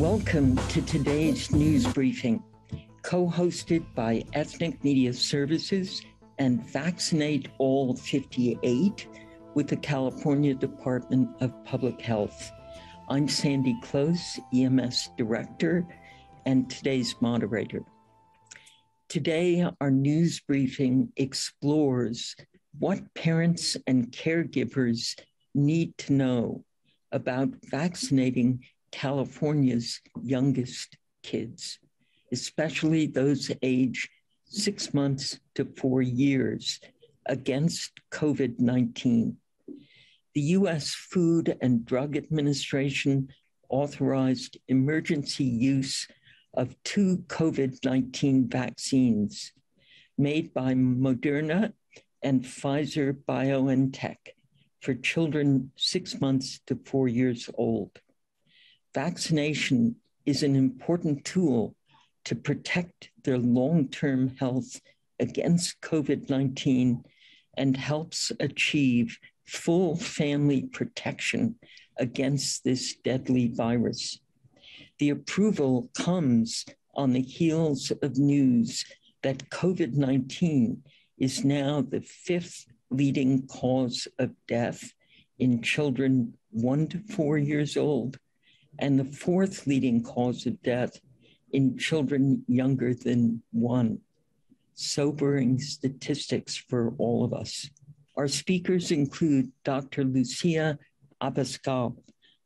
Welcome to today's news briefing, co hosted by Ethnic Media Services and Vaccinate All 58 with the California Department of Public Health. I'm Sandy Close, EMS Director, and today's moderator. Today, our news briefing explores what parents and caregivers need to know about vaccinating California's youngest kids, especially those aged six months to four years against COVID 19. The US Food and Drug Administration authorized emergency use of two COVID 19 vaccines made by Moderna and Pfizer BioNTech for children six months to four years old. Vaccination is an important tool to protect their long term health against COVID 19 and helps achieve full family protection against this deadly virus. The approval comes on the heels of news that COVID 19 is now the fifth leading cause of death in children one to four years old, and the fourth leading cause of death in children younger than one. Sobering statistics for all of us. Our speakers include Dr. Lucia Abascal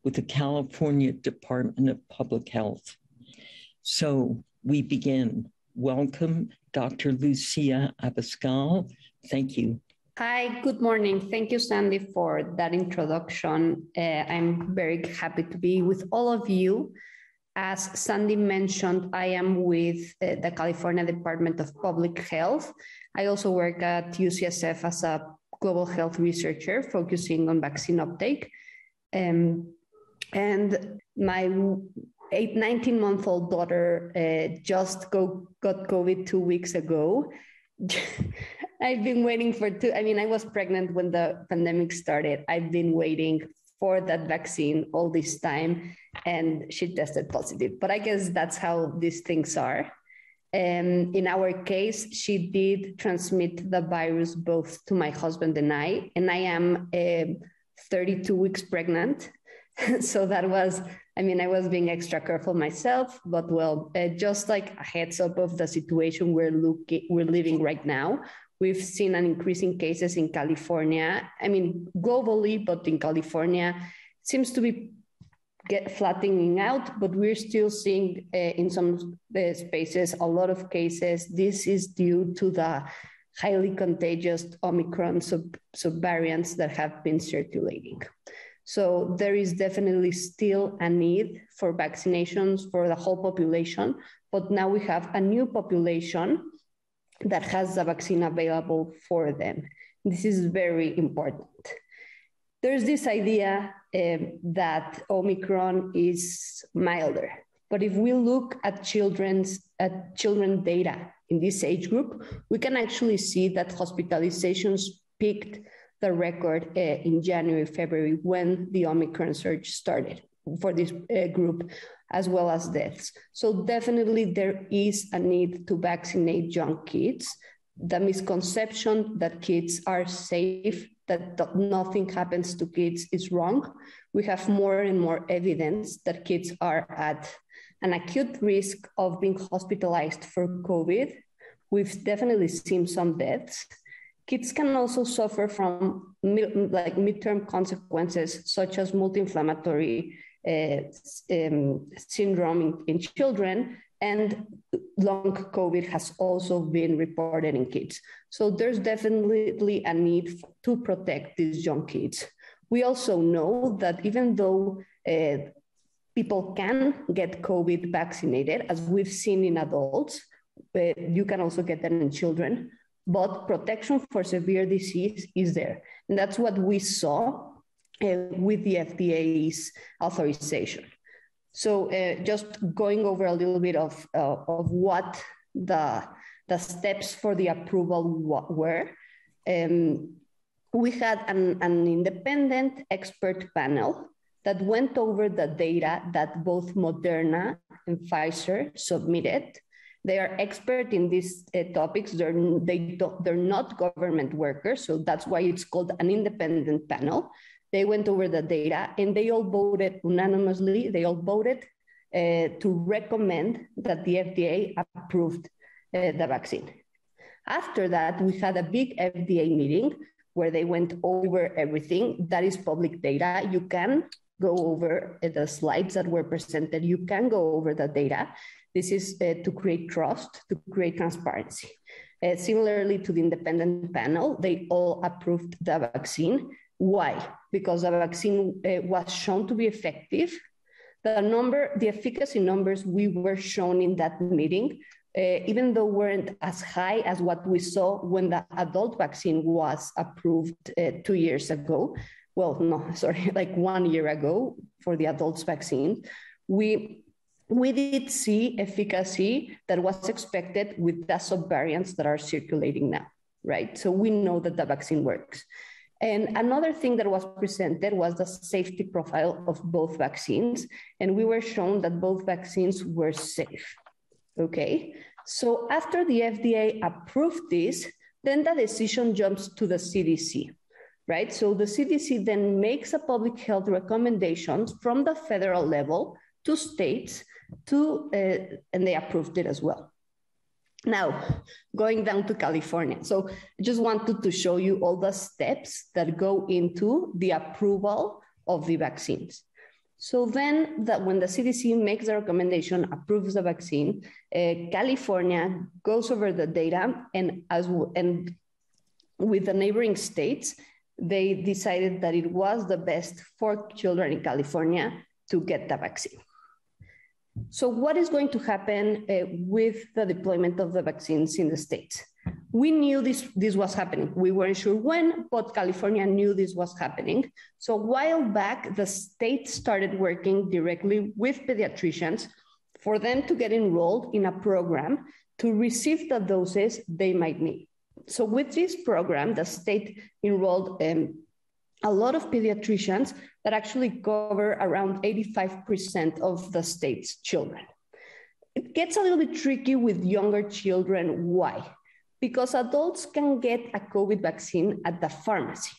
with the California Department of Public Health. So we begin. Welcome, Dr. Lucia Abascal. Thank you. Hi, good morning. Thank you, Sandy, for that introduction. Uh, I'm very happy to be with all of you. As Sandy mentioned, I am with uh, the California Department of Public Health. I also work at UCSF as a global health researcher focusing on vaccine uptake. Um, and my eight, 19 month old daughter uh, just go, got COVID two weeks ago. I've been waiting for two. I mean, I was pregnant when the pandemic started. I've been waiting for that vaccine all this time, and she tested positive. But I guess that's how these things are. And in our case, she did transmit the virus both to my husband and I, and I am uh, 32 weeks pregnant. so that was I mean, I was being extra careful myself, but well, uh, just like a heads up of the situation we're looking, we're living right now. We've seen an increase in cases in California. I mean, globally, but in California, seems to be get flattening out, but we're still seeing uh, in some uh, spaces a lot of cases. This is due to the highly contagious Omicron sub subvariants that have been circulating. So there is definitely still a need for vaccinations for the whole population, but now we have a new population that has the vaccine available for them. This is very important. There's this idea um, that Omicron is milder, but if we look at children's at children data in this age group, we can actually see that hospitalizations peaked the record uh, in January, February, when the Omicron surge started for this uh, group, as well as deaths. So, definitely, there is a need to vaccinate young kids. The misconception that kids are safe, that nothing happens to kids, is wrong. We have more and more evidence that kids are at an acute risk of being hospitalized for COVID. We've definitely seen some deaths Kids can also suffer from like midterm consequences, such as multi-inflammatory um, syndrome in, in children, and long COVID has also been reported in kids. So there's definitely a need to protect these young kids. We also know that even though uh, people can get COVID vaccinated, as we've seen in adults, uh, you can also get them in children but protection for severe disease is there. And that's what we saw uh, with the FDA's authorization. So uh, just going over a little bit of, uh, of what the, the steps for the approval were. Um, we had an, an independent expert panel that went over the data that both Moderna and Pfizer submitted. They are expert in these uh, topics. They're, they don't, they're not government workers, so that's why it's called an independent panel. They went over the data and they all voted unanimously. They all voted uh, to recommend that the FDA approved uh, the vaccine. After that, we had a big FDA meeting where they went over everything. That is public data. You can go over the slides that were presented. You can go over the data. This is uh, to create trust, to create transparency. Uh, similarly to the independent panel, they all approved the vaccine. Why? Because the vaccine uh, was shown to be effective. The number, the efficacy numbers we were shown in that meeting, uh, even though weren't as high as what we saw when the adult vaccine was approved uh, two years ago, well, no, sorry, like one year ago for the adults vaccine, we we did see efficacy that was expected with the subvariants that are circulating now, right? So we know that the vaccine works. And another thing that was presented was the safety profile of both vaccines. And we were shown that both vaccines were safe. Okay. So after the FDA approved this, then the decision jumps to the CDC right? So the CDC then makes a public health recommendations from the federal level to states to, uh, and they approved it as well. Now, going down to California. So I just wanted to show you all the steps that go into the approval of the vaccines. So then that when the CDC makes the recommendation, approves the vaccine, uh, California goes over the data and as and with the neighboring states, they decided that it was the best for children in California to get the vaccine. So, what is going to happen uh, with the deployment of the vaccines in the states? We knew this, this was happening. We weren't sure when, but California knew this was happening. So, a while back, the state started working directly with pediatricians for them to get enrolled in a program to receive the doses they might need. So with this program, the state enrolled um, a lot of pediatricians that actually cover around 85% of the state's children. It gets a little bit tricky with younger children. Why? Because adults can get a COVID vaccine at the pharmacy,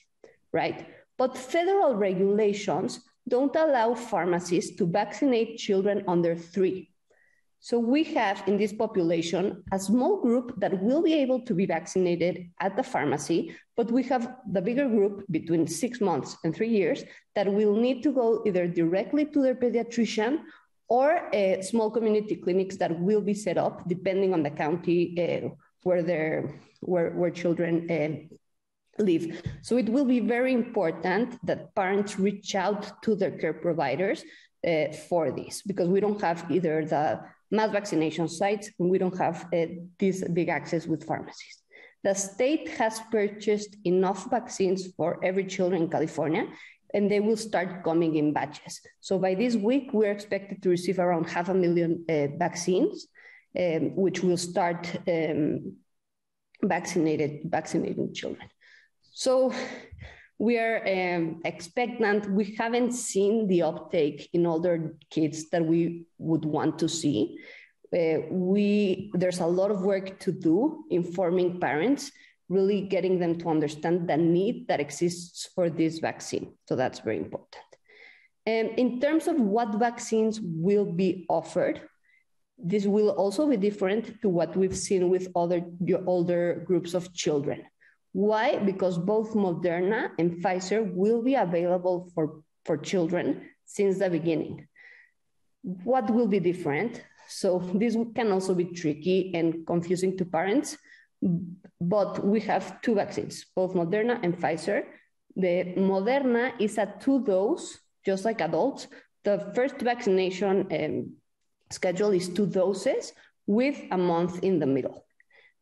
right? But federal regulations don't allow pharmacies to vaccinate children under three. So we have in this population a small group that will be able to be vaccinated at the pharmacy, but we have the bigger group between six months and three years that will need to go either directly to their pediatrician or uh, small community clinics that will be set up depending on the county uh, where, their, where, where children uh, live. So it will be very important that parents reach out to their care providers uh, for this because we don't have either the mass vaccination sites, and we don't have uh, this big access with pharmacies. The state has purchased enough vaccines for every child in California, and they will start coming in batches. So by this week, we're expected to receive around half a million uh, vaccines, um, which will start um, vaccinated, vaccinating children. So we are um, expectant. We haven't seen the uptake in older kids that we would want to see. Uh, we there's a lot of work to do informing parents, really getting them to understand the need that exists for this vaccine. So that's very important. And in terms of what vaccines will be offered, this will also be different to what we've seen with other older groups of children. Why? Because both Moderna and Pfizer will be available for, for children since the beginning. What will be different? So this can also be tricky and confusing to parents, but we have two vaccines, both Moderna and Pfizer. The Moderna is a two dose, just like adults. The first vaccination um, schedule is two doses with a month in the middle.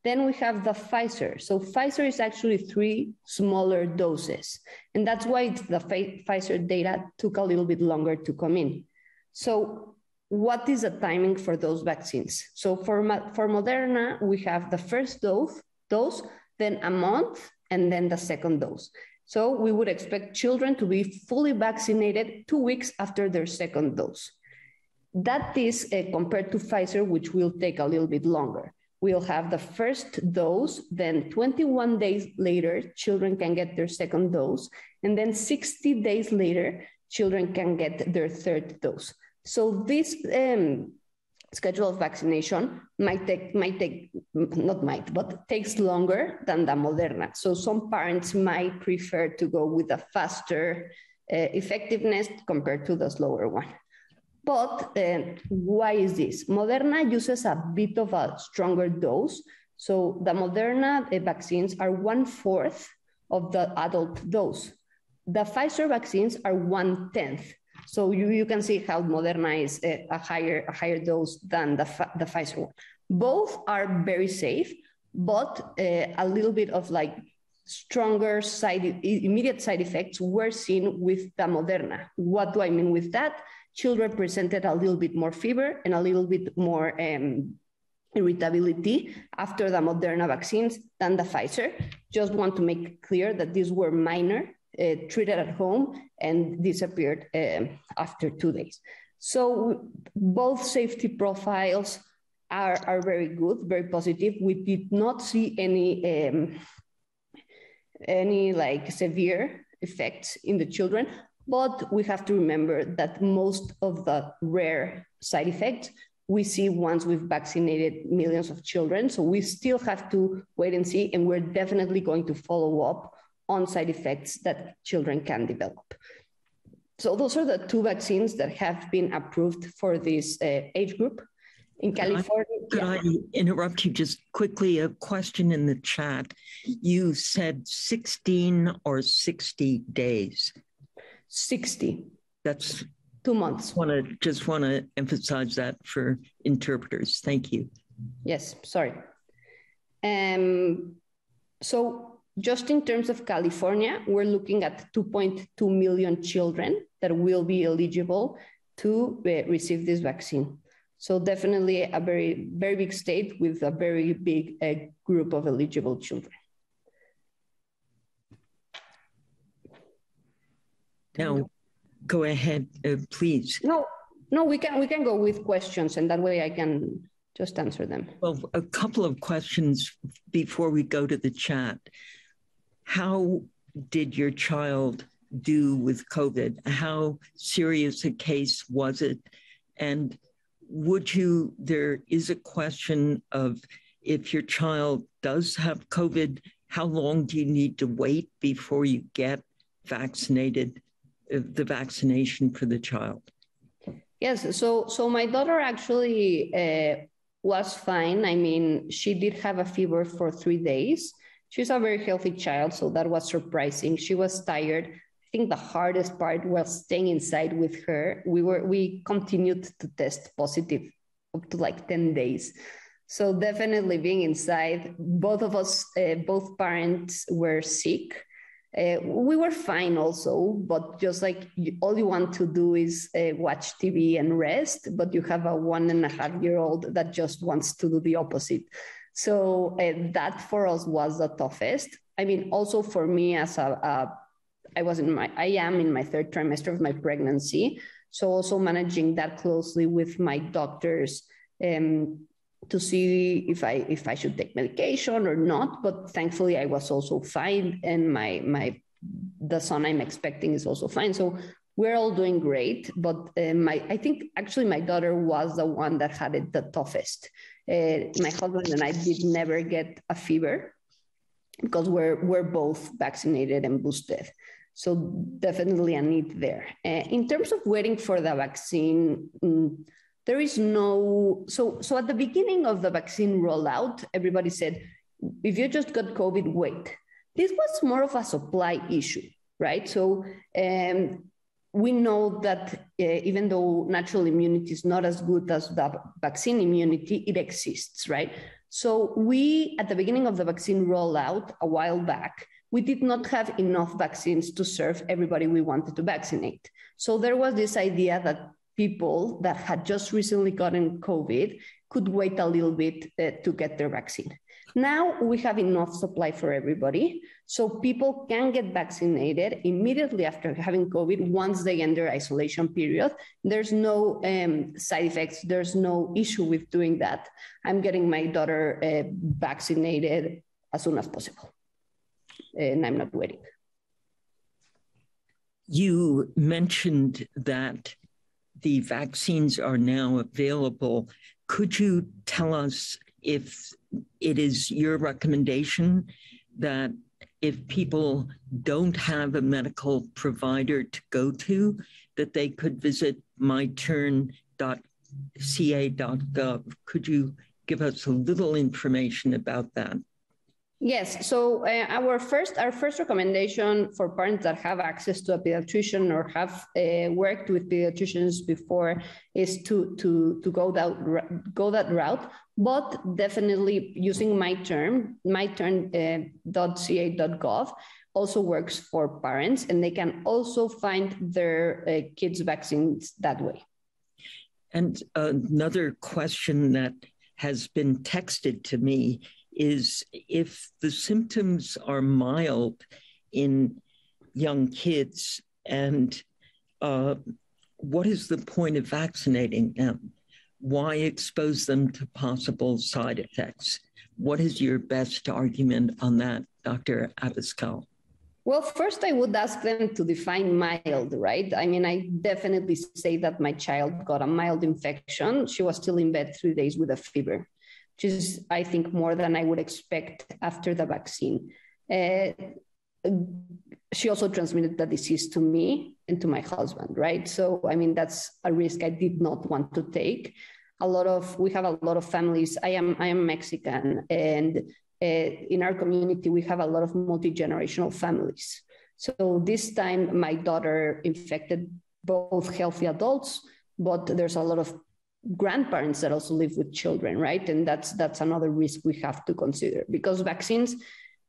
Then we have the Pfizer. So Pfizer is actually three smaller doses. And that's why the Pfizer data took a little bit longer to come in. So what is the timing for those vaccines? So for, for Moderna, we have the first dose, dose, then a month, and then the second dose. So we would expect children to be fully vaccinated two weeks after their second dose. That is uh, compared to Pfizer, which will take a little bit longer. We'll have the first dose, then 21 days later, children can get their second dose, and then 60 days later, children can get their third dose. So this um, schedule of vaccination might take, might take, not might, but takes longer than the Moderna. So some parents might prefer to go with a faster uh, effectiveness compared to the slower one. But uh, why is this? Moderna uses a bit of a stronger dose. So the Moderna uh, vaccines are one fourth of the adult dose. The Pfizer vaccines are one tenth. So you, you can see how Moderna is a, a higher a higher dose than the, the Pfizer one. Both are very safe, but uh, a little bit of like stronger side immediate side effects were seen with the Moderna. What do I mean with that? Children presented a little bit more fever and a little bit more um, irritability after the Moderna vaccines than the Pfizer. Just want to make clear that these were minor uh, treated at home and disappeared uh, after two days. So both safety profiles are, are very good, very positive. We did not see any um, any like severe effects in the children, but we have to remember that most of the rare side effects we see once we've vaccinated millions of children. So we still have to wait and see, and we're definitely going to follow up on side effects that children can develop. So those are the two vaccines that have been approved for this uh, age group. In California. Could yeah. I interrupt you just quickly? A question in the chat. You said 16 or 60 days? 60. That's two months. Want to just want to emphasize that for interpreters. Thank you. Yes, sorry. Um, so just in terms of California, we're looking at 2.2 million children that will be eligible to uh, receive this vaccine. So definitely a very, very big state with a very big uh, group of eligible children. Now, go ahead, uh, please. No, no, we can we can go with questions, and that way I can just answer them. Well, a couple of questions before we go to the chat how did your child do with COVID? How serious a case was it? And would you, there is a question of if your child does have COVID, how long do you need to wait before you get vaccinated, the vaccination for the child? Yes, so so my daughter actually uh, was fine. I mean, she did have a fever for three days, she's a very healthy child, so that was surprising. She was tired. I think the hardest part was staying inside with her. We were we continued to test positive up to like 10 days. So definitely being inside, both of us, uh, both parents were sick. Uh, we were fine also, but just like you, all you want to do is uh, watch TV and rest, but you have a one and a half year old that just wants to do the opposite. So uh, that for us was the toughest. I mean, also for me as a, a, I was in my, I am in my third trimester of my pregnancy. So also managing that closely with my doctors um, to see if I if I should take medication or not. But thankfully, I was also fine, and my my the son I'm expecting is also fine. So we're all doing great. But uh, my I think actually my daughter was the one that had it the toughest uh, my husband and I did never get a fever because we're we're both vaccinated and boosted. So definitely a need there. Uh, in terms of waiting for the vaccine, mm, there is no so so at the beginning of the vaccine rollout, everybody said, if you just got COVID, wait. This was more of a supply issue, right? So um, we know that uh, even though natural immunity is not as good as the vaccine immunity, it exists, right? So we, at the beginning of the vaccine rollout a while back, we did not have enough vaccines to serve everybody we wanted to vaccinate. So there was this idea that people that had just recently gotten COVID could wait a little bit uh, to get their vaccine. Now we have enough supply for everybody. So people can get vaccinated immediately after having COVID once they end their isolation period. There's no um, side effects. There's no issue with doing that. I'm getting my daughter uh, vaccinated as soon as possible. And I'm not waiting. You mentioned that the vaccines are now available. Could you tell us if it is your recommendation that if people don't have a medical provider to go to, that they could visit myturn.ca.gov? Could you give us a little information about that? Yes. So uh, our first our first recommendation for parents that have access to a pediatrician or have uh, worked with pediatricians before is to to to go that go that route. But definitely using My Turn myturn.ca.gov uh, also works for parents, and they can also find their uh, kids' vaccines that way. And another question that has been texted to me is if the symptoms are mild in young kids and uh, what is the point of vaccinating them? Why expose them to possible side effects? What is your best argument on that, Dr. Abascal? Well, first, I would ask them to define mild, right? I mean, I definitely say that my child got a mild infection. She was still in bed three days with a fever which is, I think, more than I would expect after the vaccine. Uh, she also transmitted the disease to me and to my husband, right? So, I mean, that's a risk I did not want to take. A lot of we have a lot of families. I am I am Mexican, and uh, in our community we have a lot of multi generational families. So this time, my daughter infected both healthy adults, but there's a lot of grandparents that also live with children right? And that's that's another risk we have to consider because vaccines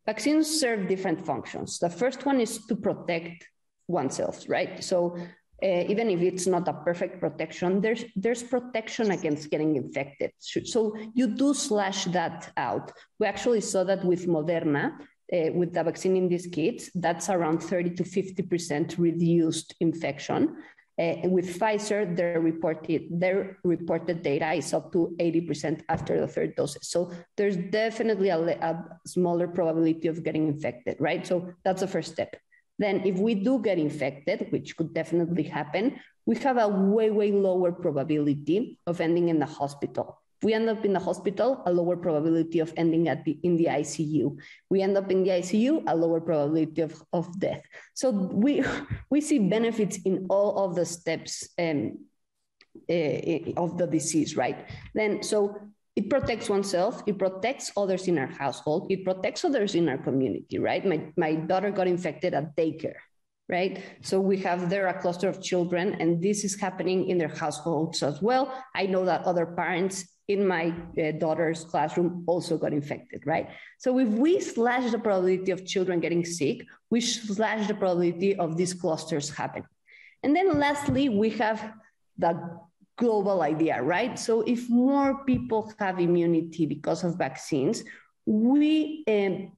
vaccines serve different functions. The first one is to protect oneself right? So uh, even if it's not a perfect protection there's there's protection against getting infected. So you do slash that out. We actually saw that with moderna uh, with the vaccine in these kids, that's around 30 to 50% reduced infection. Uh, with Pfizer, their reported their reported data is up to 80% after the third dose. So there's definitely a, a, smaller probability of getting infected, right? So that's the first step. Then, if we do get infected, which could definitely happen, we have a way, way lower probability of ending in the hospital we end up in the hospital, a lower probability of ending at the, in the ICU. We end up in the ICU, a lower probability of, of death. So we, we see benefits in all of the steps um, uh, of the disease, right? Then, so it protects oneself, it protects others in our household, it protects others in our community, right? My, my daughter got infected at daycare right? So we have there a cluster of children, and this is happening in their households as well. I know that other parents in my uh, daughter's classroom also got infected, right? So if we slash the probability of children getting sick, we slash the probability of these clusters happening. And then lastly, we have the global idea, right? So if more people have immunity because of vaccines, we um,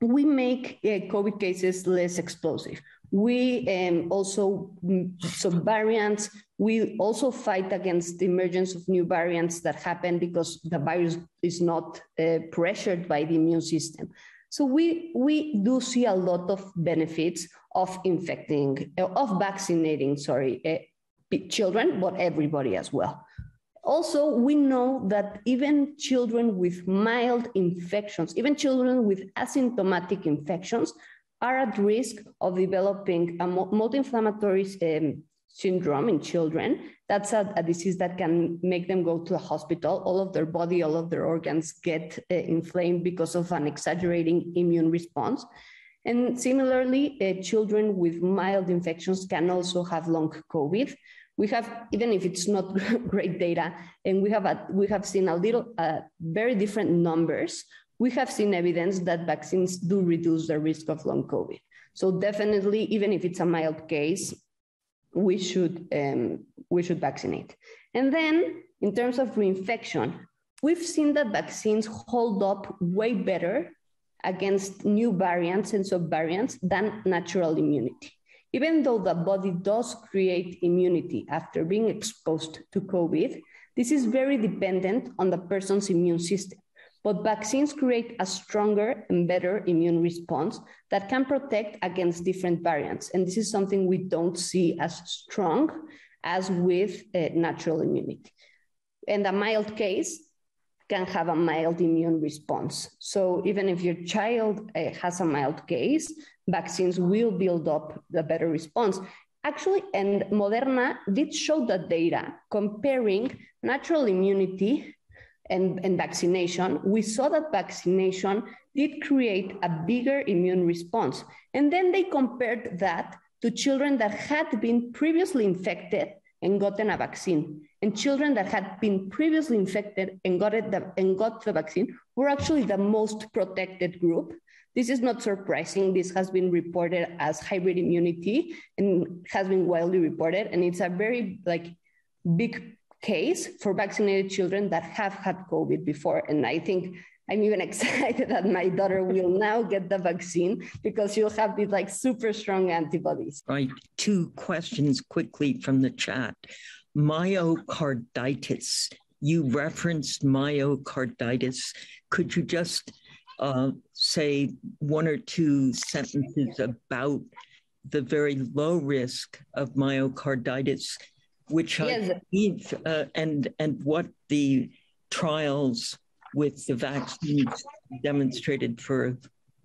we make uh, COVID cases less explosive. We um, also, mm, so variants, we also fight against the emergence of new variants that happen because the virus is not uh, pressured by the immune system. So we, we do see a lot of benefits of infecting, uh, of vaccinating, sorry, uh, children, but everybody as well. Also, we know that even children with mild infections, even children with asymptomatic infections, are at risk of developing a multi-inflammatory um, syndrome in children. That's a, a, disease that can make them go to the hospital. All of their body, all of their organs get uh, inflamed because of an exaggerating immune response. And similarly, uh, children with mild infections can also have long COVID. We have, even if it's not great data, and we have a, we have seen a little, uh, very different numbers we have seen evidence that vaccines do reduce the risk of long COVID. So definitely, even if it's a mild case, we should um, we should vaccinate. And then, in terms of reinfection, we've seen that vaccines hold up way better against new variants and subvariants than natural immunity. Even though the body does create immunity after being exposed to COVID, this is very dependent on the person's immune system. But vaccines create a stronger and better immune response that can protect against different variants. And this is something we don't see as strong as with uh, natural immunity. And a mild case can have a mild immune response. So even if your child uh, has a mild case, vaccines will build up the better response. Actually, and Moderna did show the data comparing natural immunity and, and vaccination. We saw that vaccination did create a bigger immune response. And then they compared that to children that had been previously infected and gotten a vaccine. And children that had been previously infected and got, it the, and got the vaccine were actually the most protected group. This is not surprising. This has been reported as hybrid immunity and has been widely reported. And it's a very like big case for vaccinated children that have had COVID before. And I think I'm even excited that my daughter will now get the vaccine because she'll have these like super strong antibodies. Right. Two questions quickly from the chat. Myocarditis. You referenced myocarditis. Could you just uh, say one or two sentences about the very low risk of myocarditis, which yes. I believe, uh, and and what the trials with the vaccines demonstrated for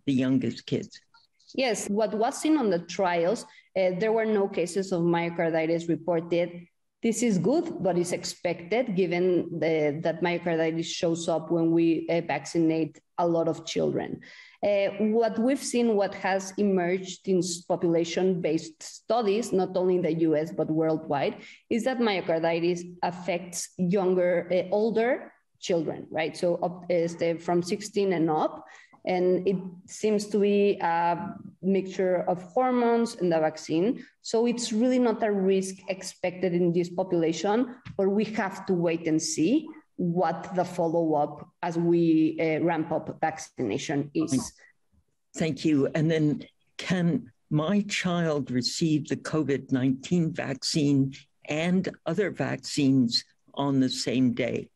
the youngest kids. Yes, what was seen on the trials, uh, there were no cases of myocarditis reported. This is good, but it's expected given the, that myocarditis shows up when we uh, vaccinate a lot of children. Uh, what we've seen, what has emerged in population based studies, not only in the US, but worldwide, is that myocarditis affects younger, uh, older children, right? So up, uh, from 16 and up. And it seems to be a mixture of hormones and the vaccine. So it's really not a risk expected in this population, but we have to wait and see what the follow up as we uh, ramp up vaccination is. Thank you. And then, can my child receive the COVID 19 vaccine and other vaccines on the same day?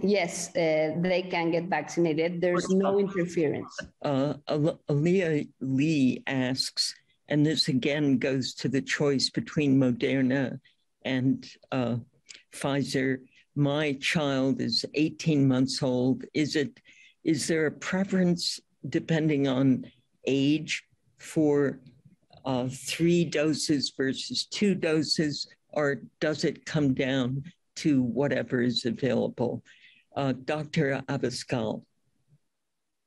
Yes, uh, they can get vaccinated. There's no interference. Uh, Aaliyah Lee asks, and this again goes to the choice between Moderna and uh, Pfizer. My child is 18 months old. Is it? Is there a preference depending on age for uh, three doses versus two doses, or does it come down to whatever is available. Uh, Dr. Abascal.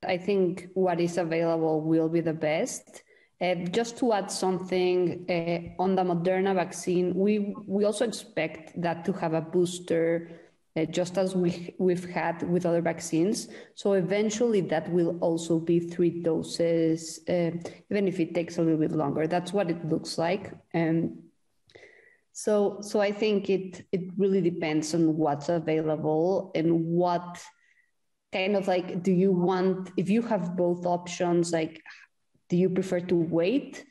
I think what is available will be the best. Uh, just to add something uh, on the Moderna vaccine, we we also expect that to have a booster, uh, just as we we've had with other vaccines. So eventually, that will also be three doses, uh, even if it takes a little bit longer. That's what it looks like. And so, so I think it it really depends on what's available and what kind of like do you want if you have both options like do you prefer to wait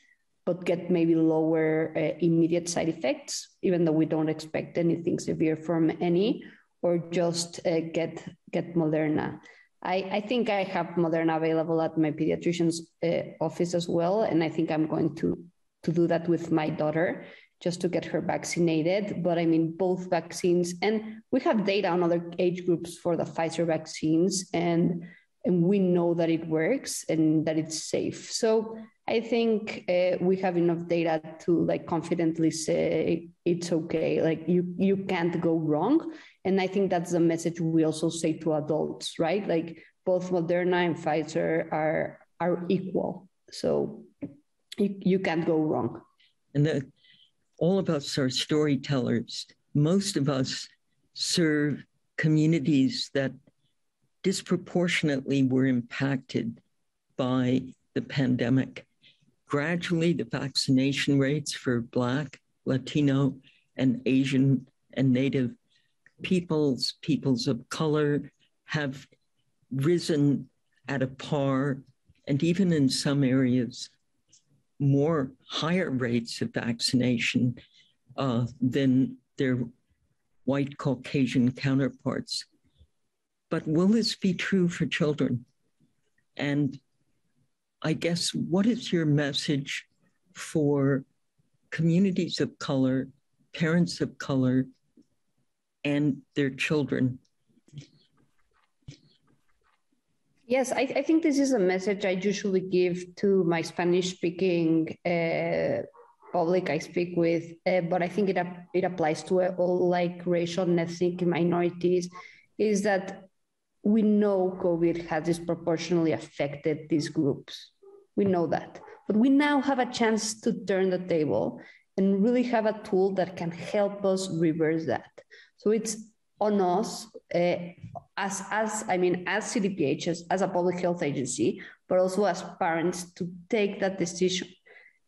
but get maybe lower uh, immediate side effects even though we don't expect anything severe from any or just uh, get get moderna I, I, think i have moderna available at my pediatrician's uh, office as well and i think i'm going to to do that with my daughter just to get her vaccinated. But I mean, both vaccines, and we have data on other age groups for the Pfizer vaccines, and and we know that it works and that it's safe. So I think uh, we have enough data to like confidently say it's okay. Like you you can't go wrong, and I think that's the message we also say to adults, right? Like both Moderna and Pfizer are are equal, so you, you can't go wrong. And the all of us are storytellers. Most of us serve communities that disproportionately were impacted by the pandemic. Gradually, the vaccination rates for Black, Latino, and Asian and Native peoples, peoples of color, have risen at a par, and even in some areas, more higher rates of vaccination uh, than their white Caucasian counterparts. But will this be true for children? And I guess, what is your message for communities of color, parents of color, and their children? Yes, I, I think this is a message I usually give to my Spanish speaking uh, public I speak with, uh, but I think it, it applies to all like racial and ethnic minorities, is that we know COVID has disproportionately affected these groups. We know that. But we now have a chance to turn the table and really have a tool that can help us reverse that. So it's on us uh, as, as, I mean, as CDPH, as, as a public health agency, but also as parents to take that decision.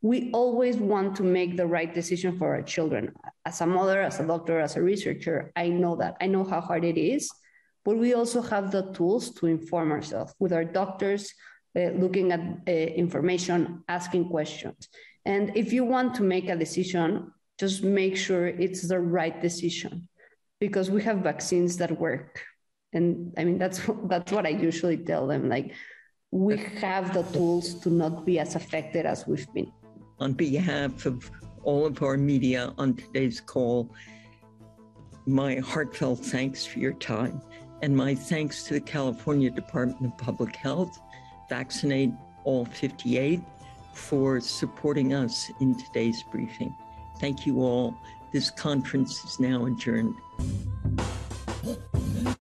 We always want to make the right decision for our children. As a mother, as a doctor, as a researcher, I know that. I know how hard it is, but we also have the tools to inform ourselves with our doctors, uh, looking at uh, information, asking questions. And if you want to make a decision, just make sure it's the right decision because we have vaccines that work. And I mean, that's, that's what I usually tell them. Like, we have the tools to not be as affected as we've been. On behalf of all of our media on today's call, my heartfelt thanks for your time and my thanks to the California Department of Public Health Vaccinate All 58 for supporting us in today's briefing. Thank you all. This conference is now adjourned.